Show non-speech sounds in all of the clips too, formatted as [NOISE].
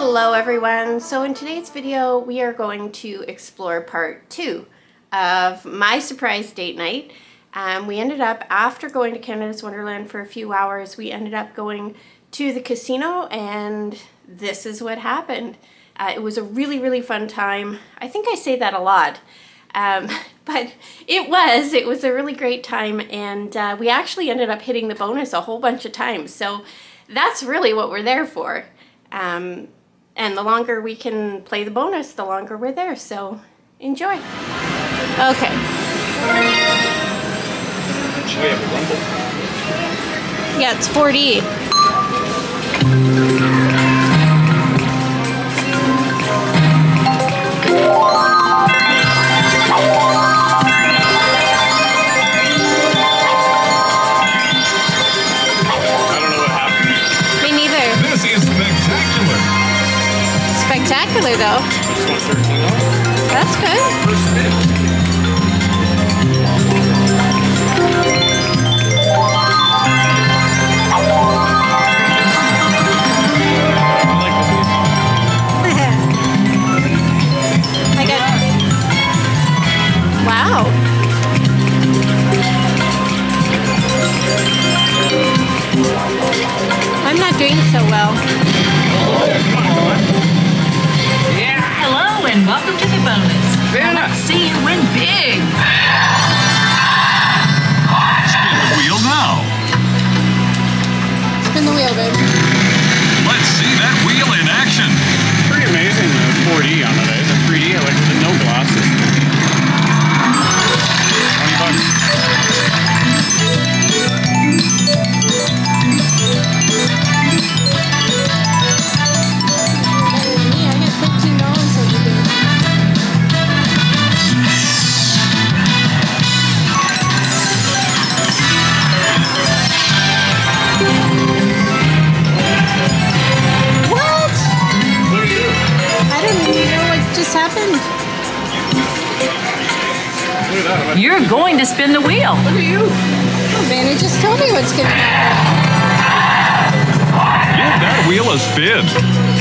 Hello everyone! So in today's video we are going to explore part two of my surprise date night. Um, we ended up, after going to Canada's Wonderland for a few hours, we ended up going to the casino and this is what happened. Uh, it was a really, really fun time. I think I say that a lot. Um, [LAUGHS] but it was, it was a really great time and uh, we actually ended up hitting the bonus a whole bunch of times. So that's really what we're there for. Um, and the longer we can play the bonus, the longer we're there. So enjoy. Okay. Yeah, it's 4D. Spin the wheel. Look at you. Oh, Vanna just tell me what's gonna happen. Give that wheel a spin.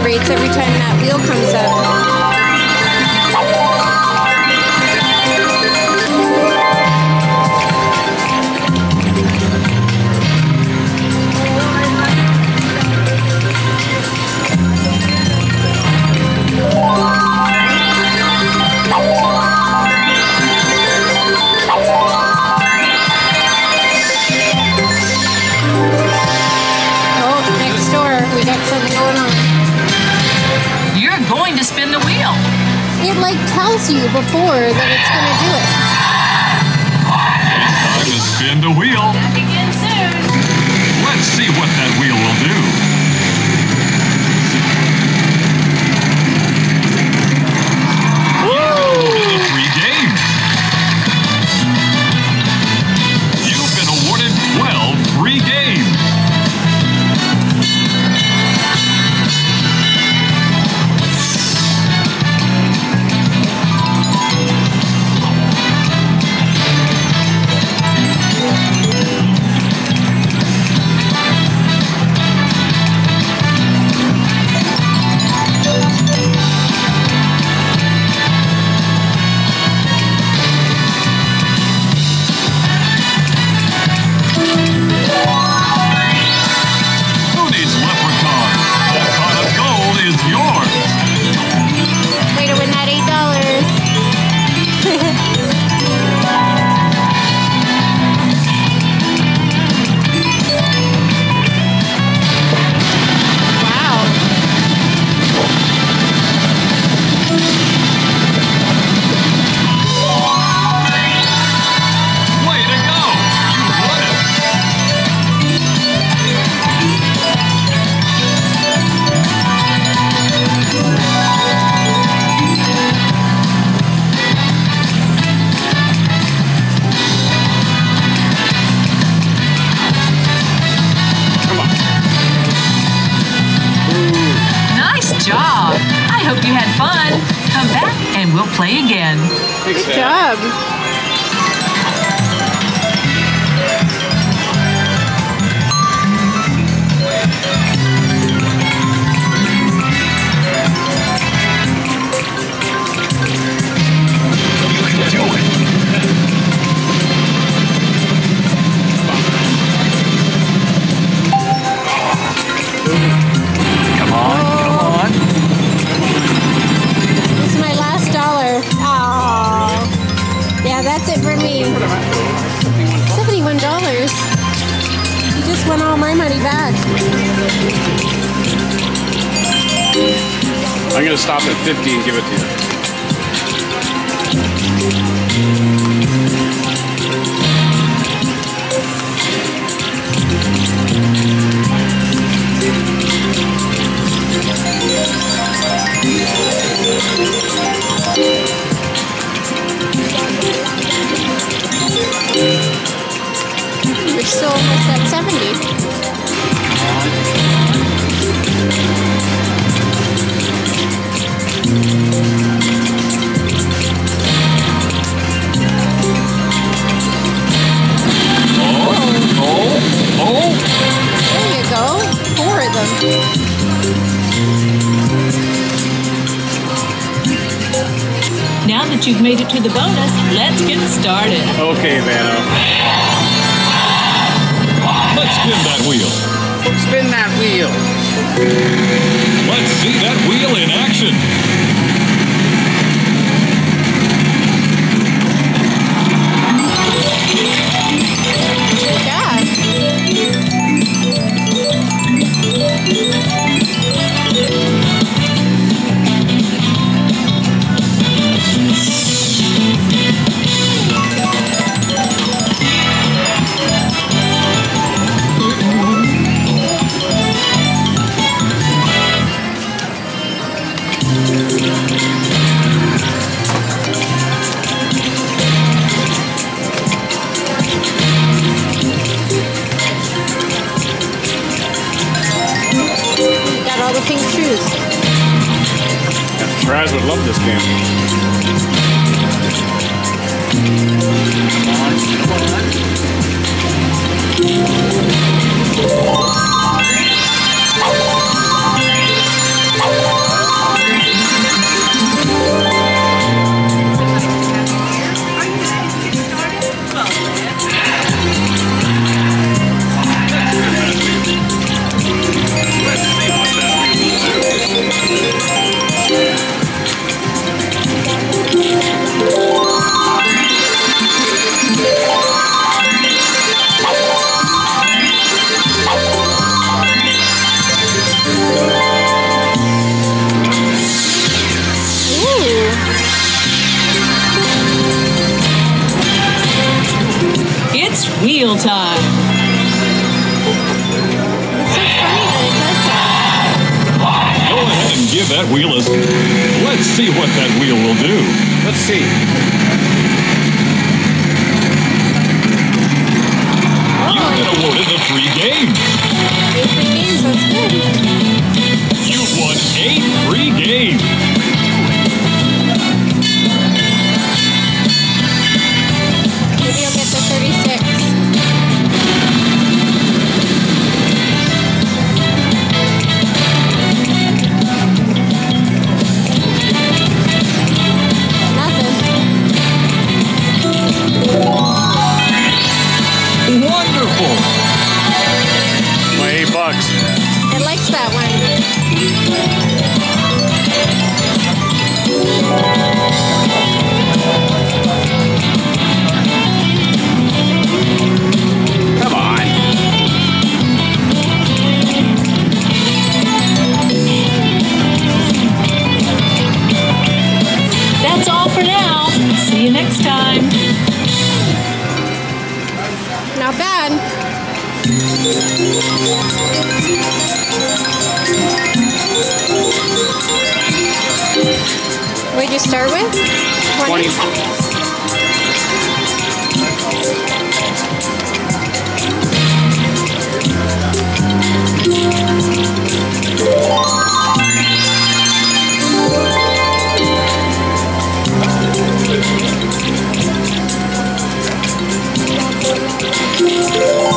Vibrates every time that wheel comes you before that it's gonna do it. Time to spin the wheel. We'll play again. Thanks, Good Dad. job. Seventy-one dollars. You just won all my money back. I'm gonna stop at 50 and give it to you. Now that you've made it to the bonus, let's get started. Okay, Vanna. Let's spin that wheel. Spin that wheel. Let's see that wheel in action. Ahead and give that wheel a. Let's see what that wheel will do. Let's see. Bad. What'd you start with? 20. to Música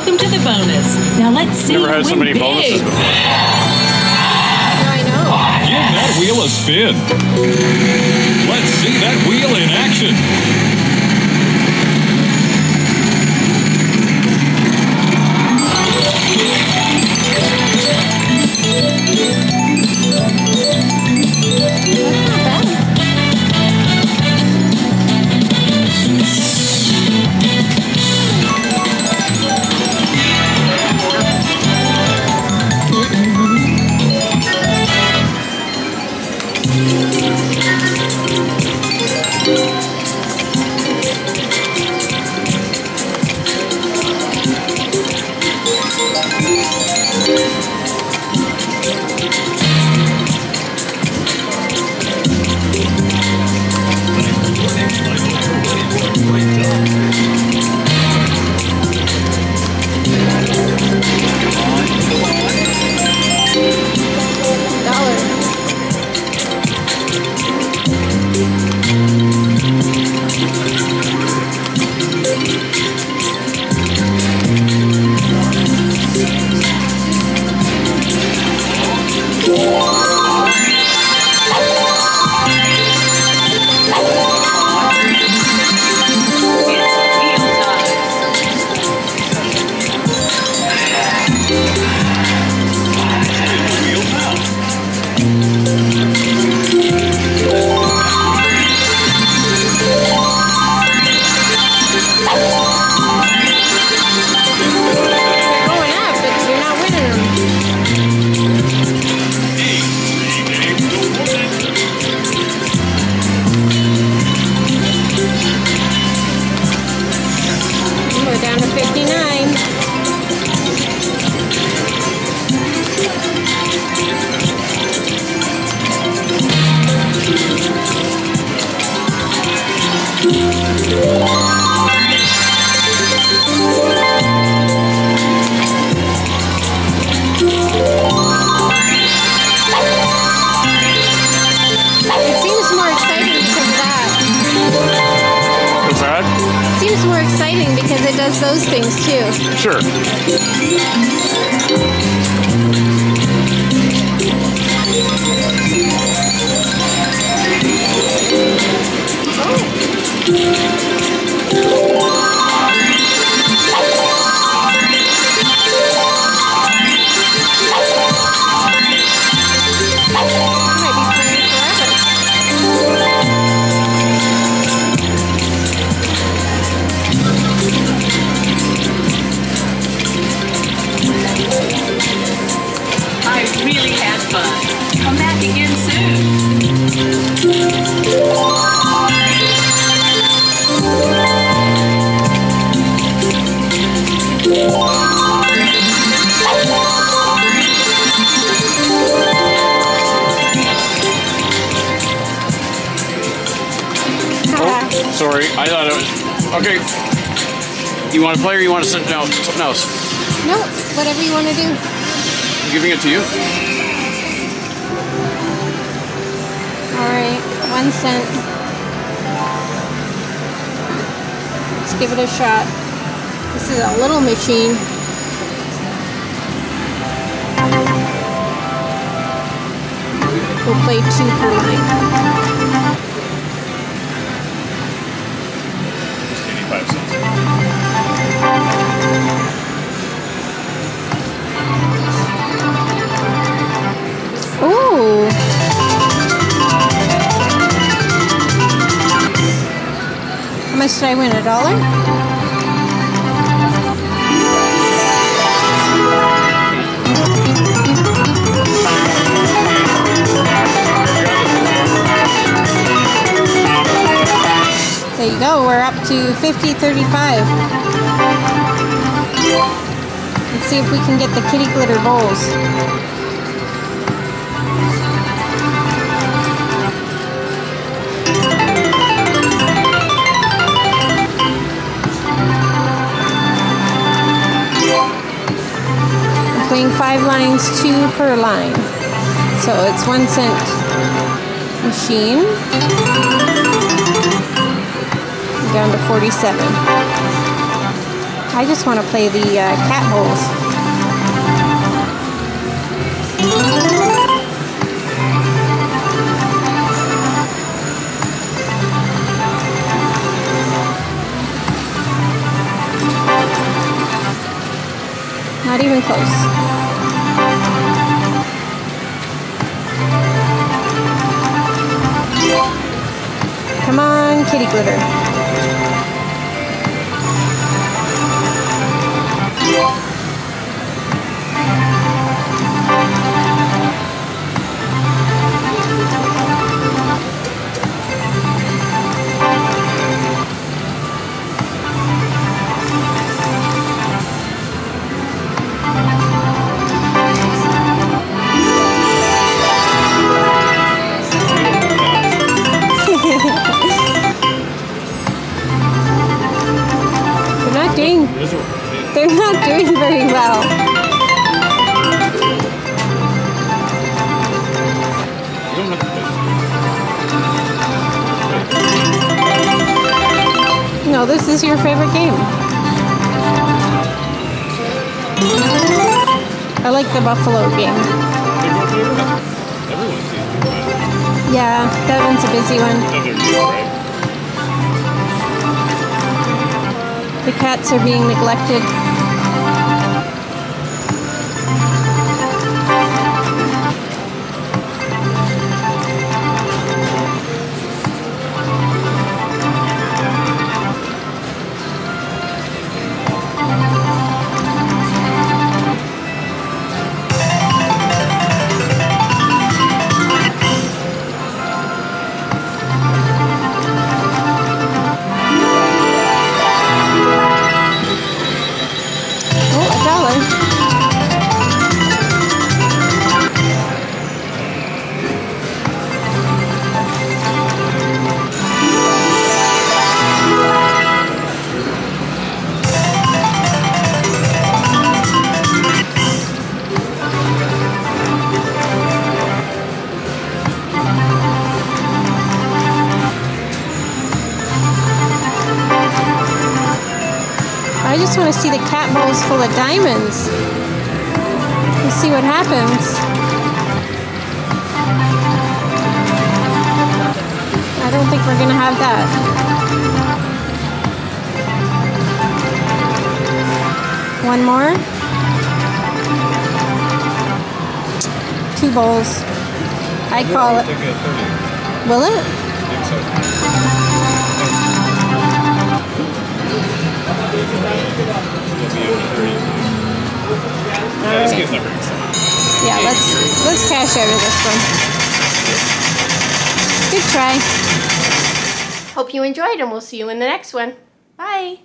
welcome to the bonus. Now let's see. Never had so win many bonuses big. before. I know. Give that wheel a spin. Let's see that wheel in action. Seems more exciting because it does those things too. Sure. I You want to play or you want to sit down? Something else. No, whatever you want to do. I'm giving it to you. All right, one cent. Let's give it a shot. This is a little machine. We'll play two per line. 85 cents. Ooh. How much did I win? A dollar? There you go, we're up to 50 35. Let's see if we can get the kitty glitter bowls. I'm playing five lines, two per line. So it's one cent machine. Down to 47. I just want to play the uh, cat bowls. Not even close. Come on, kitty glitter. The Buffalo game. Yeah, that one's a busy one. The cats are being neglected. Diamonds. We'll see what happens. I don't think we're gonna have that. One more. Two bowls. I call it. Take a 30. Will it? I think very. Yeah, let's let's cash out of this one. Good try. Hope you enjoyed and we'll see you in the next one. Bye.